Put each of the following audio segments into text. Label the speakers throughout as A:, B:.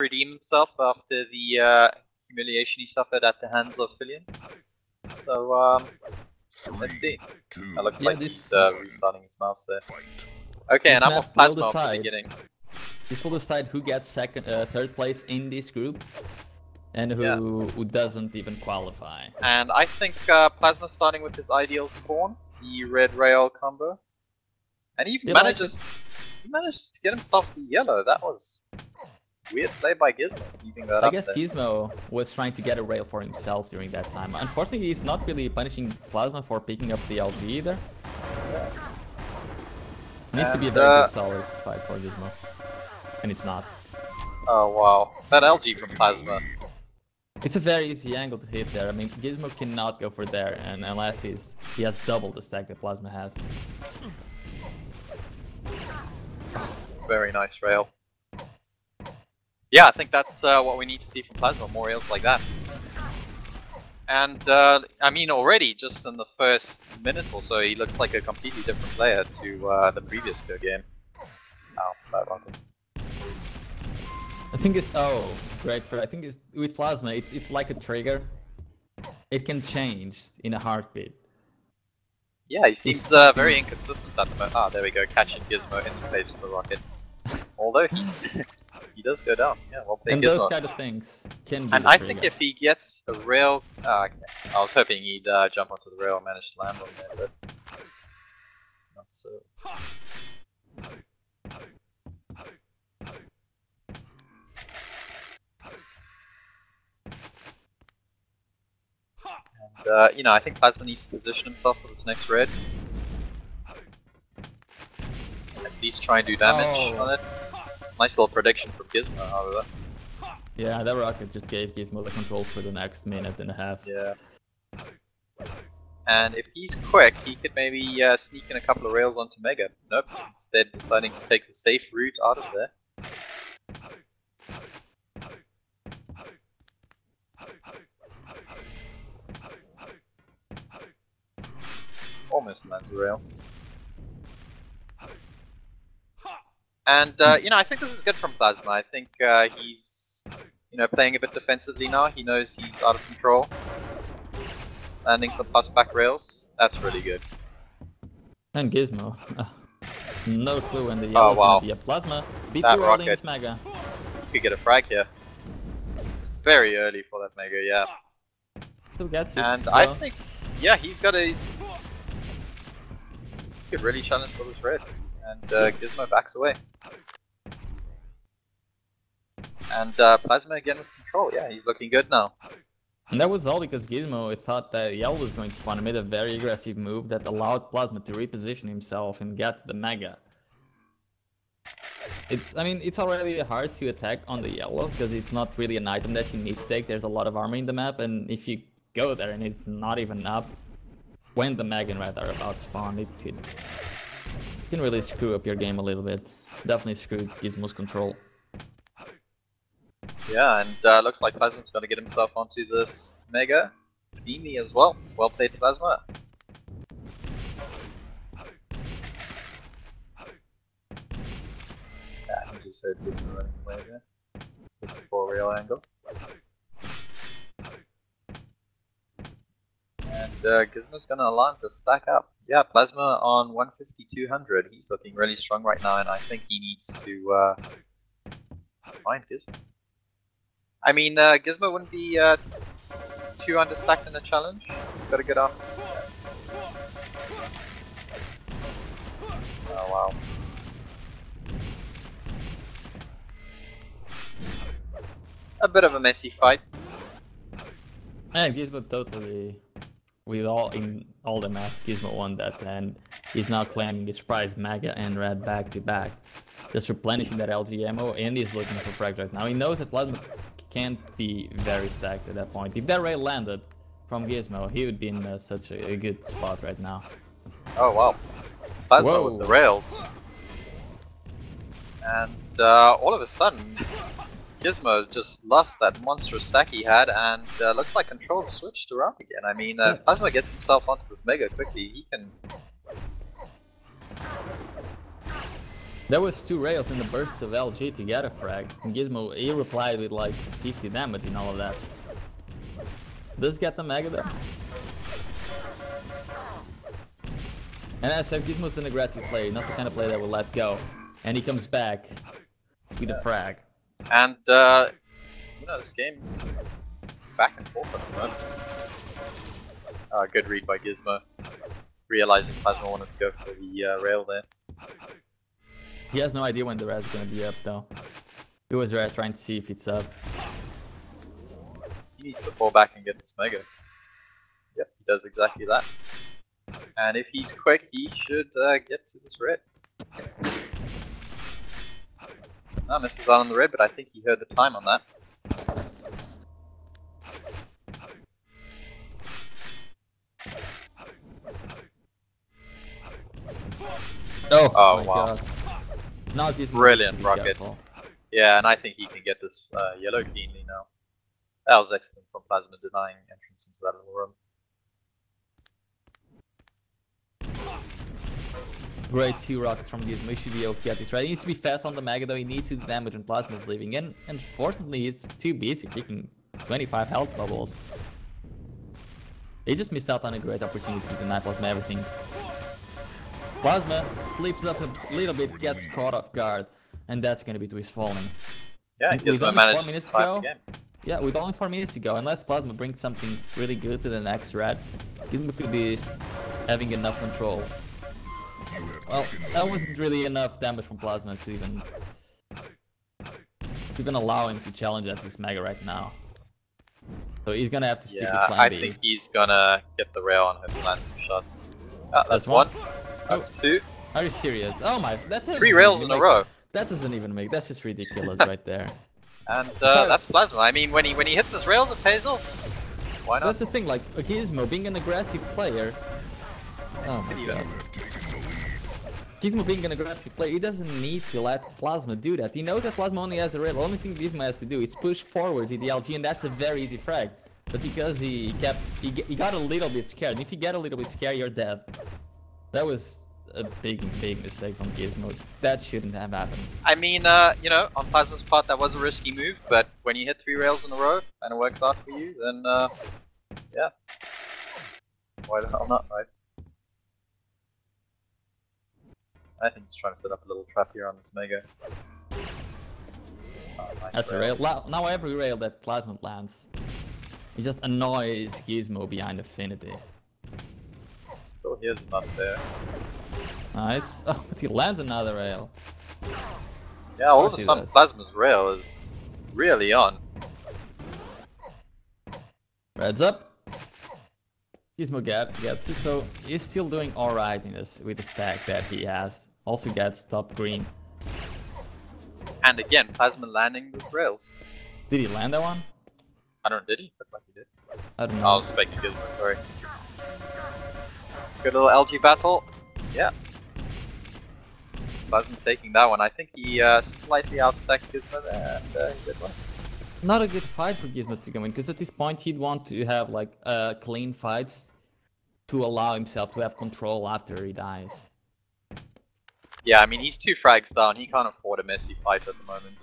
A: redeem himself after the uh, humiliation he suffered at the hands of Filion. So, um, let's see. That looks
B: Yeah,
A: like
B: this-
A: he's uh, restarting his mouse there. Okay,
B: This
A: and I'm off Plazma from the beginning.
B: This will decide who gets second, uh, third place in this group, and who who doesn't even qualify.
A: And I think uh, Plazma starting with his ideal spawn, the red rail combo. And he manages he manages to get himself the yellow. That was weird play by Guismo, keeping that
B: I guess
A: there.
B: Guismo was trying to get a rail for himself during that time. Unfortunately, he's not really punishing Plazma for picking up the LG either. Needs to be a very
A: uh,
B: good solid fight for Guismo. And it's not.
A: Oh wow. That LG from Plazma.
B: It's a very easy angle to hit there. I mean, Guismo cannot go for there, and unless he's he has double the stack that Plazma has.
A: Very nice rail. Yeah, I think that's uh, what we need to see from Plazma, more rails like that. And, uh, I mean, already, just in the first minute or so, he looks like a completely different player to uh, the previous game. Oh, bad rocket.
B: I think it's oh great for I think it's with Plazma. It's it's like a trigger. It can change in a heartbeat.
A: Yeah, he seems uh, very inconsistent at the moment. Ah, there we go, catching Guismo in the face with the rocket. Although he he does go down. Yeah, well played
B: And
A: Guismo.
B: those kind of things can be
A: And I
B: trigger.
A: think if he gets a rail, uh. I was hoping he'd uh, jump onto the rail and manage to land on there, but not so. And, uh, you know, I think Plazma needs to position himself for this next red. At least try and do damage
B: Oh.
A: on it. Nice little prediction from Guismo, however.
B: Yeah, that rocket just gave Guismo the control for the next minute and a half.
A: Yeah. And if he's quick, he could maybe uh, sneak in a couple of rails onto Mega. Nope, instead deciding to take the safe route out of there. Almost lands a rail. And, uh, you know, I think this is good from Plazma. I think uh, he's, you know, playing a bit defensively now. He knows he's out of control. Landing some plus back rails. That's really good.
B: And Guismo. no clue when the yellow's
A: Oh, wow.
B: gonna be a Plazma. Beat
A: That
B: the rolling
A: rocket.
B: Mega.
A: Could get a frag here. Very early for that Mega, yeah.
B: Still gets it.
A: And I think, yeah, he's got a. He could really challenge for this red. And uh, Guismo backs away. And uh, Plazma again with control. Yeah, he's looking good now.
B: And that was all because Guismo thought that Yell was going to spawn and made a very aggressive move that allowed Plazma to reposition himself and get the Mega. It's, I mean, it's already hard to attack on the yellow because it's not really an item that you need to take. There's a lot of armor in the map, and if you go there and it's not even up, when the Mega and Red are about to spawn, it could it can really screw up your game a little bit. Definitely screw Guismo's control.
A: Yeah, and uh, looks like Plazma's going to get himself onto this Mega. Beamy as well. Well played, Plazma. Four rail angle. And uh, Guismo's going to alarm to stack up. Yeah, Plazma on 150, 200. He's looking really strong right now, and I think he needs to uh, find Guismo. I mean, uh, Guismo wouldn't be uh, too understacked in the challenge. He's got a good arms. Oh wow. A bit of a messy fight.
B: Yeah, Guismo totally, with all in all the maps, Guismo won that, and he's now claiming his prize Mega and Red back to back, just replenishing that LG ammo, and he's looking for frag right now. He knows that Plazma can't be very stacked at that point. If that rail landed from Guismo, he would be in uh, such a, a good spot right now.
A: Oh wow. Plazma
B: Whoa.
A: with the rails. And uh, all of a sudden, Guismo just lost that monstrous stack he had, and uh, looks like controls switched around again. I mean, uh, if Plazma gets himself onto this Mega quickly, he can.
B: There was two rails in the burst of LG to get a frag. And Guismo, he replied with like 50 damage and all of that. Does get the Mega though? And as I said, Guismo's an aggressive player, not the kind of player that will let go. And he comes back with a frag.
A: And, uh, you know, this game is back and forth at the moment. Uh, good read by Guismo. Realizing Plazma wanted to go for the uh, rail there.
B: He has no idea when the res is gonna be up though. He was there trying to see if it's up.
A: He needs to fall back and get this Mega. Yep, he does exactly that. And if he's quick, he should uh, get to this red. No, misses out on the red, but I think he heard the time on that.
B: Oh,
A: Oh, wow.
B: god. Now Guismo
A: Brilliant
B: needs to be
A: rocket. Yeah, and I think he can get this uh, yellow cleanly now. That was excellent from Plazma denying entrance into that little room.
B: Great two rockets from Guismo. He should be able to get this right. He needs to be fast on the Mega though. He needs to damage when Plazma is leaving. And unfortunately, he's too busy kicking 25 health bubbles. He just missed out on a great opportunity to deny Plazma everything. Plazma slips up a little bit, gets caught off guard, and that's gonna be to his falling.
A: Yeah,
B: With only
A: Guismo
B: four
A: managed
B: minutes
A: to
B: go? Yeah, with only 4 minutes to go, unless Plazma brings something really good to the next red, Guismo could be having enough control. Well, that wasn't really enough damage from Plazma to even to even allow him to challenge at this Mega right now. So he's gonna have to stick
A: Yeah,
B: with Plan
A: I
B: B.
A: think he's gonna get the rail and hope land some shots. Ah, that's,
B: That's
A: one.
B: one.
A: That's two.
B: Are you serious? Oh my, that's a
A: Three rails in a row.
B: That doesn't even make. That's just ridiculous right there.
A: And uh, that's Plazma. I mean, when he when he hits his rails, it pays off. Why not?
B: That's the thing. Like Guismo being an aggressive player. Oh my god. Guismo being an aggressive player, he doesn't need to let Plazma do that. He knows that Plazma only has a rail. The only thing Guismo has to do is push forward to the LG, and that's a very easy frag. But because he kept, he, he got a little bit scared. And if you get a little bit scared, you're dead. That was a big, big mistake from Guismo. That shouldn't have happened.
A: I mean, uh, you know, on Plazma's part, that was a risky move, but when you hit three rails in a row and it works out for you, then, uh, yeah. Why the hell not, right? I think he's trying to set up a little trap here on this Mega. Oh, nice
B: That's a rail. Now every rail that Plazma lands, he just annoys Guismo behind Affinity.
A: Still here's another there.
B: Nice. Oh, but he lands another rail.
A: Yeah, all of a sudden. Plazma's rail is really on.
B: Reds up. Guismo get, gets it, so he's still doing alright in this with the stack that he has. Also gets top green.
A: And again, Plazma landing with rails.
B: Did he land that one?
A: I don't did he? Looked like he did.
B: I don't
A: I
B: know.
A: was expecting Guismo, sorry. Good little LG battle. Yeah. Plazma taking that one. I think he uh, slightly outstacked Guismo there and uh, he did one.
B: Not a good fight for Guismo to come in, because at this point he'd want to have like uh, clean fights to allow himself to have control after he dies.
A: Yeah, I mean, he's two frags down. He can't afford a messy fight at the moment.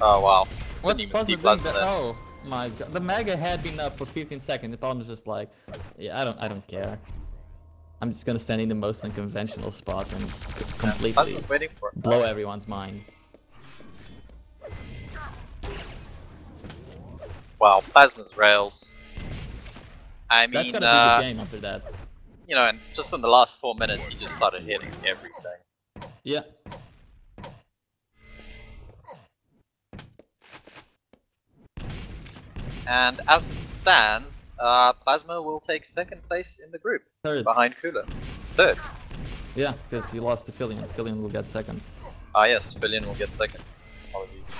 A: Oh, wow.
B: What's
A: even
B: doing that? Oh my god, the Mega had been up for 15 seconds. The problem is just like, yeah, I don't, I don't care. I'm just gonna stand in the most unconventional spot and c- completely
A: for
B: blow everyone's mind.
A: Wow, Plazma's rails. I
B: That's
A: mean,
B: gonna
A: uh,
B: be the game after that.
A: you know, and just in the last four minutes, he just started hitting everything.
B: Yeah.
A: And as it stands, uh, Plazma will take second place in the group
B: Third.
A: behind Cooller. Third.
B: Yeah, because he lost to Fillion. Fillion will get second.
A: Ah, yes, Fillion will get second. Apologies.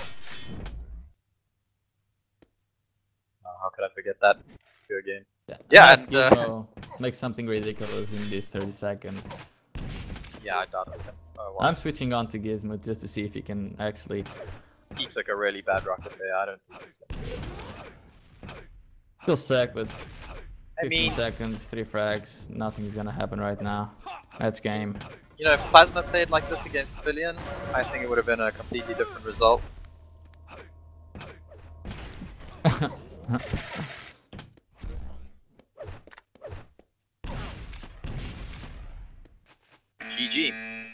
A: Uh, how could I forget that? Pure game.
B: Yeah,
A: Yeah,
B: unless
A: and, uh,
B: Guismo makes something ridiculous in these 30 seconds.
A: Yeah, I doubt it's gonna. Oh, wow.
B: I'm switching on to Guismo just to see if he can actually.
A: He took a really bad rocket there. I don't think he's gonna do it.
B: Still sec, but
A: I
B: 15
A: mean,
B: seconds, 3 frags, nothing's gonna happen right now. That's game.
A: you know, if Plazma played like this against Villian, I think it would have been a completely different result. GG.